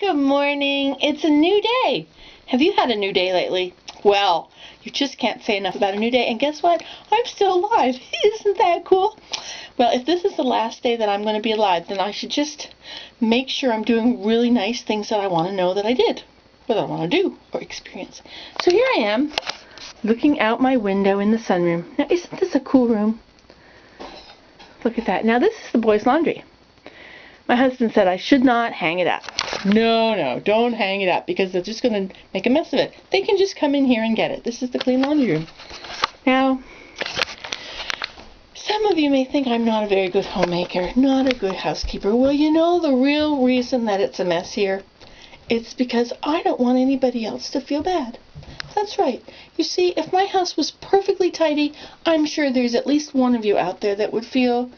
Good morning. It's a new day. Have you had a new day lately? Well, you just can't say enough about a new day. And guess what? I'm still alive. Isn't that cool? Well, if this is the last day that I'm going to be alive, then I should just make sure I'm doing really nice things that I want to know that I did, or that I want to do or experience. So here I am, looking out my window in the sunroom. Now, isn't this a cool room? Look at that. Now, this is the boys' laundry. My husband said I should not hang it up. No, no, don't hang it up because they're just going to make a mess of it. They can just come in here and get it. This is the clean laundry room. Now, some of you may think I'm not a very good homemaker, not a good housekeeper. Well, you know the real reason that it's a mess here? It's because I don't want anybody else to feel bad. That's right. You see, if my house was perfectly tidy, I'm sure there's at least one of you out there that would feel,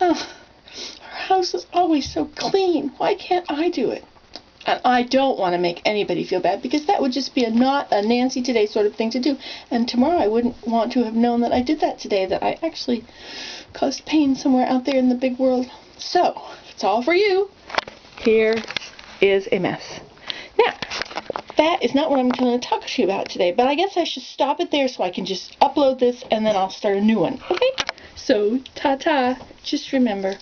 oh, house is always so clean. Why can't I do it? And I don't want to make anybody feel bad because that would just be a not a Nancy today sort of thing to do. And tomorrow I wouldn't want to have known that I did that today, that I actually caused pain somewhere out there in the big world. So, it's all for you. Here is a mess. Now, that is not what I'm going to talk to you about today, but I guess I should stop it there so I can just upload this and then I'll start a new one. Okay? So, ta-ta. Just remember,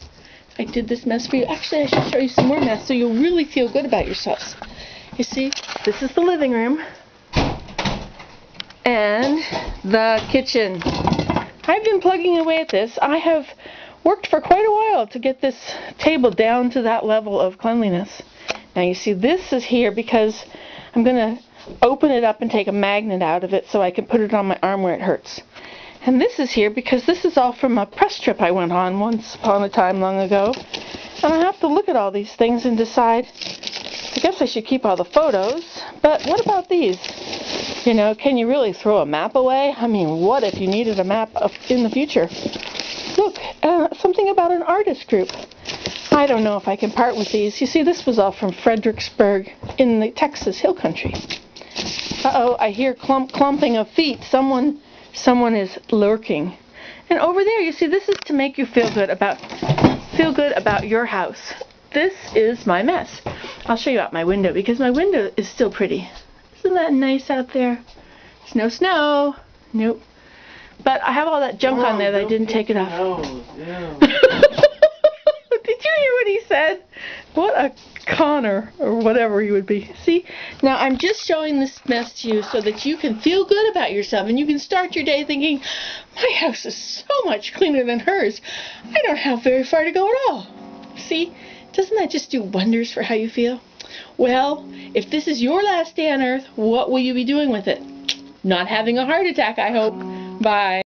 I did this mess for you. Actually, I should show you some more mess so you'll really feel good about yourselves. You see, this is the living room and the kitchen. I've been plugging away at this. I have worked for quite a while to get this table down to that level of cleanliness. Now you see this is here because I'm going to open it up and take a magnet out of it so I can put it on my arm where it hurts. And this is here because this is all from a press trip I went on once upon a time long ago. And I have to look at all these things and decide, I guess I should keep all the photos, but what about these? You know, can you really throw a map away? I mean, what if you needed a map in the future? Look, uh, something about an artist group. I don't know if I can part with these. You see, this was all from Fredericksburg in the Texas Hill Country. Uh-oh, I hear clump clumping of feet. Someone someone is lurking. And over there, you see, this is to make you feel good about feel good about your house. This is my mess. I'll show you out my window because my window is still pretty. Isn't that nice out there? There's no snow. Nope. But I have all that junk oh, on there that I didn't take it off. Did you hear what he said? What a Connor or whatever he would be. See, now I'm just showing this mess to you so that you can feel good about yourself and you can start your day thinking, my house is so much cleaner than hers. I don't have very far to go at all. See, doesn't that just do wonders for how you feel? Well, if this is your last day on earth, what will you be doing with it? Not having a heart attack, I hope. Bye.